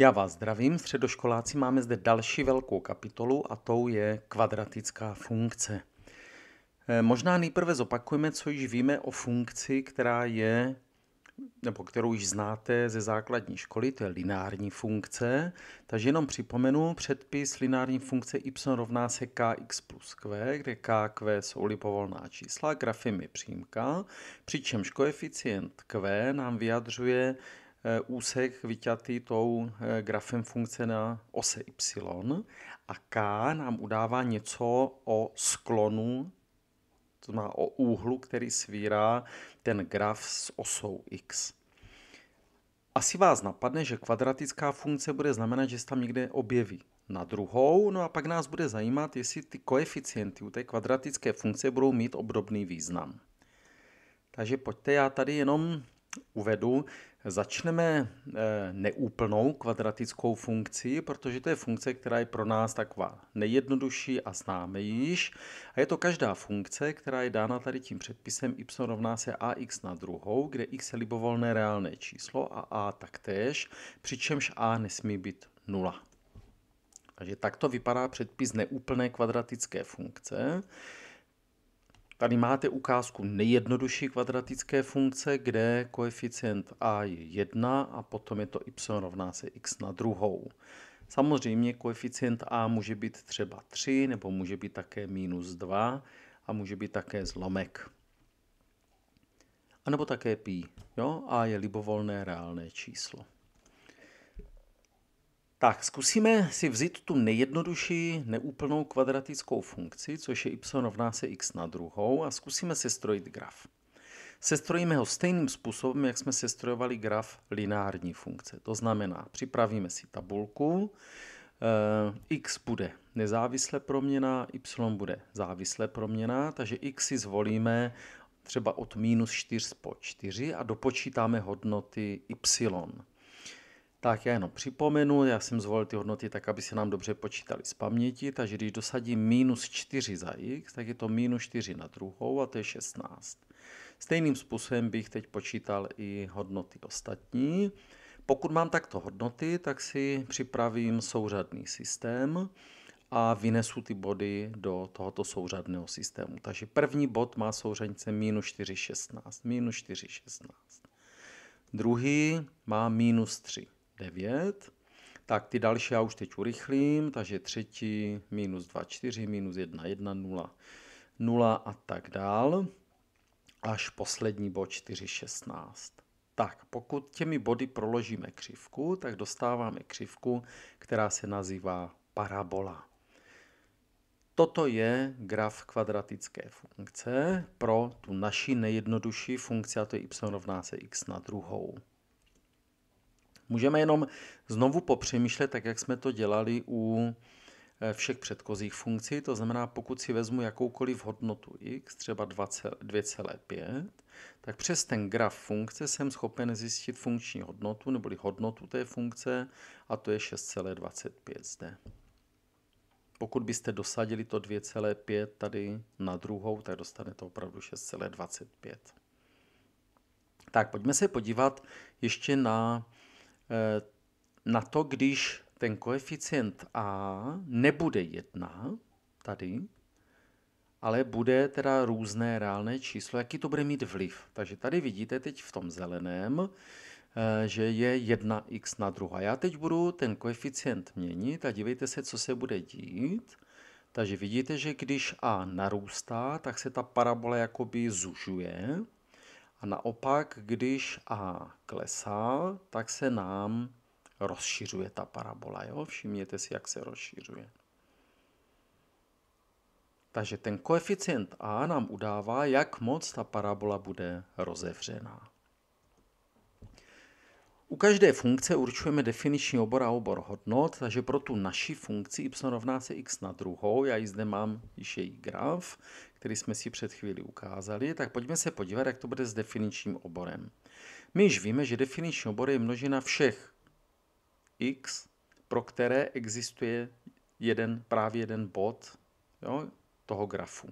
Já vás zdravím, středoškoláci, máme zde další velkou kapitolu a tou je kvadratická funkce. Eh, možná nejprve zopakujeme, co již víme o funkci, která je, nebo kterou již znáte ze základní školy, to je lineární funkce. Takže jenom připomenu předpis lineární funkce y rovná se kx plus q, kde k, q jsou libovolná čísla, grafem je přímka, přičemž koeficient q nám vyjadřuje úsek vyťatý tou eh, grafem funkce na ose y a k nám udává něco o sklonu, to znamená o úhlu, který svírá ten graf s osou x. Asi vás napadne, že kvadratická funkce bude znamenat, že se tam někde objeví na druhou, no a pak nás bude zajímat, jestli ty koeficienty u té kvadratické funkce budou mít obdobný význam. Takže pojďte, já tady jenom uvedu. Začneme eh, neúplnou kvadratickou funkcí, protože to je funkce, která je pro nás taková nejjednodušší a známe již. A je to každá funkce, která je dána tady tím předpisem y rovná se ax na druhou, kde x je libovolné reálné číslo a a taktéž, přičemž a nesmí být nula. Takže takto vypadá předpis neúplné kvadratické funkce. Tady máte ukázku nejjednodušší kvadratické funkce, kde koeficient a je 1 a potom je to y rovná se x na druhou. Samozřejmě koeficient a může být třeba 3, nebo může být také minus 2 a může být také zlomek. A nebo také pi. Jo? A je libovolné reálné číslo. Tak, zkusíme si vzít tu nejjednodušší neúplnou kvadratickou funkci, což je y rovná se x na druhou a zkusíme sestrojit graf. Sestrojíme ho stejným způsobem, jak jsme sestrojovali graf lineární funkce. To znamená, připravíme si tabulku, eh, x bude nezávisle proměna, y bude závisle proměna, takže x si zvolíme třeba od minus 4 po 4 a dopočítáme hodnoty y. Tak já jenom připomenu, já jsem zvolil ty hodnoty tak, aby se nám dobře počítali z paměti, takže když dosadím minus 4 za x, tak je to minus 4 na druhou a to je 16. Stejným způsobem bych teď počítal i hodnoty ostatní. Pokud mám takto hodnoty, tak si připravím souřadný systém a vynesu ty body do tohoto souřadného systému. Takže první bod má souřadnice minus 4, 16. Minus 4, 16. Druhý má minus 3. 9. Tak ty další já už teď urychlím, takže třetí minus 2, 4, minus 1, 1, 0, 0 a tak dál, až poslední bod 4, 16. Tak, pokud těmi body proložíme křivku, tak dostáváme křivku, která se nazývá parabola. Toto je graf kvadratické funkce pro tu naši nejjednodušší funkci, a to je y rovná se x na druhou. Můžeme jenom znovu popřemýšlet, tak jak jsme to dělali u eh, všech předchozích funkcí, to znamená, pokud si vezmu jakoukoliv hodnotu x, třeba 2,5, tak přes ten graf funkce jsem schopen zjistit funkční hodnotu, neboli hodnotu té funkce, a to je 6,25 zde. Pokud byste dosadili to 2,5 tady na druhou, tak dostanete opravdu 6,25. Tak pojďme se podívat ještě na na to, když ten koeficient A nebude 1 tady, ale bude teda různé reálné číslo, jaký to bude mít vliv. Takže tady vidíte teď v tom zeleném, eh, že je 1x na druhá. Já teď budu ten koeficient měnit a dívejte se, co se bude dít. Takže vidíte, že když a narůstá, tak se ta parabola jakoby zužuje. A naopak, když A klesá, tak se nám rozšiřuje ta parabola. Jo? Všimněte si, jak se rozšiřuje. Takže ten koeficient A nám udává, jak moc ta parabola bude rozevřená. U každé funkce určujeme definiční obor a obor hodnot, takže pro tu naši funkci y rovná se x na druhou, já ji zde mám již její graf, který jsme si před chvíli ukázali, tak pojďme se podívat, jak to bude s definičním oborem. My již víme, že definiční obor je množina všech x, pro které existuje jeden, právě jeden bod jo, toho grafu.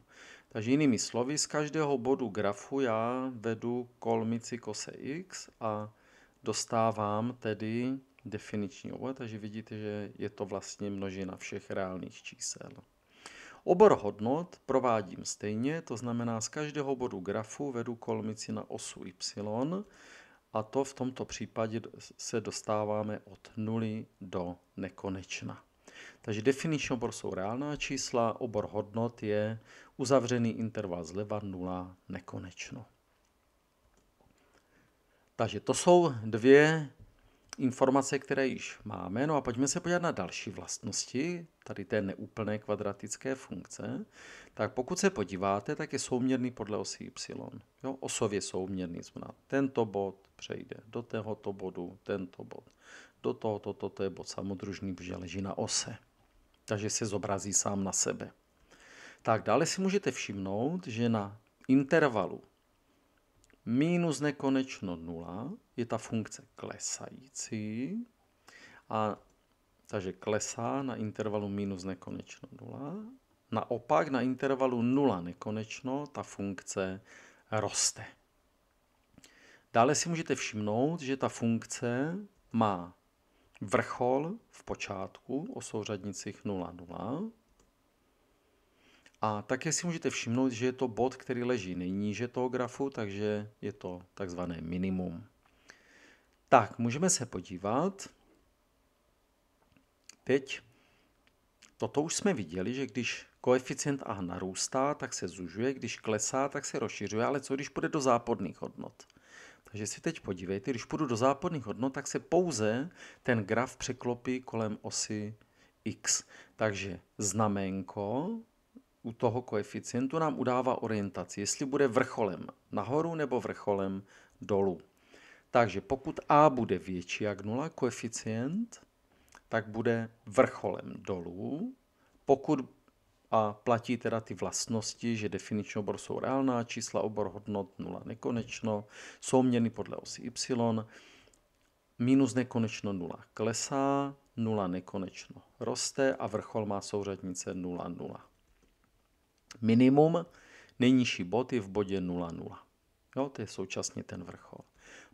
Takže jinými slovy, z každého bodu grafu já vedu kolmici kose x a dostávám tedy definiční obor, takže vidíte, že je to vlastně množina všech reálných čísel. Obor hodnot provádím stejně, to znamená z každého bodu grafu vedu kolmici na osu y a to v tomto případě se dostáváme od nuly do nekonečna. Takže definiční obor jsou reálná čísla, obor hodnot je uzavřený interval zleva 0 nekonečno. Takže to jsou dvě informace, které již máme. No a pojďme se podívat na další vlastnosti tady té neúplné kvadratické funkce. Tak pokud se podíváte, tak je souměrný podle osy y. Jo, osově souměrný. Znamená, tento bod přejde do tohoto bodu, tento bod. Do tohoto, toto je bod samodružný, protože leží na ose. Takže se zobrazí sám na sebe. Tak dále si můžete všimnout, že na intervalu minus nekonečno 0 je ta funkce klesající. A, takže klesá na intervalu minus nekonečno 0. Naopak na intervalu 0 nekonečno ta funkce roste. Dále si můžete všimnout, že ta funkce má vrchol v počátku o souřadnicích 0, 0 a také si můžete všimnout, že je to bod, který leží nejníže toho grafu, takže je to takzvané minimum. Tak, můžeme se podívat. Teď, toto už jsme viděli, že když koeficient A narůstá, tak se zužuje, když klesá, tak se rozšiřuje, ale co když půjde do záporných hodnot? Takže si teď podívejte, když půjdu do záporných hodnot, tak se pouze ten graf překlopí kolem osy x. Takže znamenko u toho koeficientu nám udává orientaci, jestli bude vrcholem nahoru nebo vrcholem dolů. Takže pokud a bude větší jak 0 koeficient, tak bude vrcholem dolů. Pokud a platí teda ty vlastnosti, že definiční obor jsou reálná čísla, obor hodnot 0 nekonečno, jsou měny podle osy y, minus nekonečno 0 klesá, 0 nekonečno roste a vrchol má souřadnice 0, 0 minimum, nejnižší bod je v bodě 0,0. Jo, to je současně ten vrchol.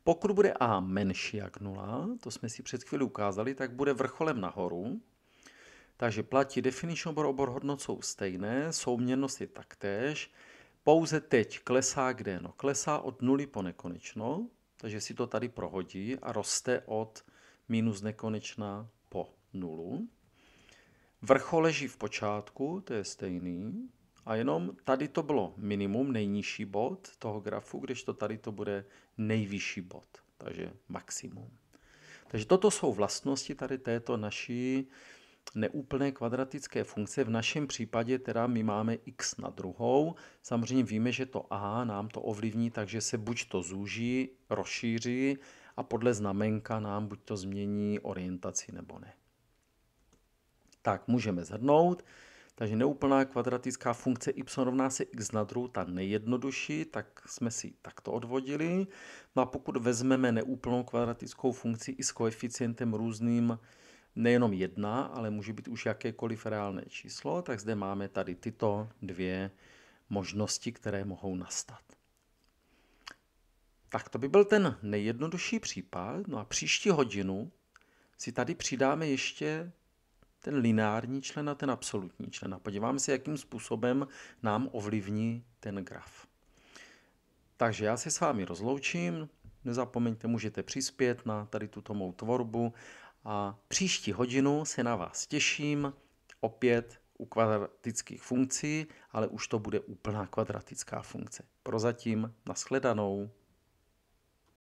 Pokud bude A menší jak 0, to jsme si před chvíli ukázali, tak bude vrcholem nahoru. Takže platí definiční obor, obor hodnot jsou stejné, souměrnost je taktéž. Pouze teď klesá kde? No, klesá od nuly po nekonečno, takže si to tady prohodí a roste od minus nekonečna po nulu. Vrchol leží v počátku, to je stejný, a jenom tady to bylo minimum, nejnižší bod toho grafu, kdežto tady to bude nejvyšší bod, takže maximum. Takže toto jsou vlastnosti tady této naší neúplné kvadratické funkce. V našem případě teda my máme x na druhou. Samozřejmě víme, že to a nám to ovlivní, takže se buď to zúží, rozšíří a podle znamenka nám buď to změní orientaci nebo ne. Tak můžeme zhrnout. Takže neúplná kvadratická funkce y rovná se x na druhou, ta nejjednodušší, tak jsme si takto odvodili. No a pokud vezmeme neúplnou kvadratickou funkci i s koeficientem různým, nejenom jedna, ale může být už jakékoliv reálné číslo, tak zde máme tady tyto dvě možnosti, které mohou nastat. Tak to by byl ten nejjednodušší případ. No a příští hodinu si tady přidáme ještě ten lineární člen a ten absolutní člen. A podíváme se, jakým způsobem nám ovlivní ten graf. Takže já se s vámi rozloučím. Nezapomeňte, můžete přispět na tady tuto mou tvorbu a příští hodinu se na vás těším opět u kvadratických funkcí, ale už to bude úplná kvadratická funkce. Prozatím nashledanou.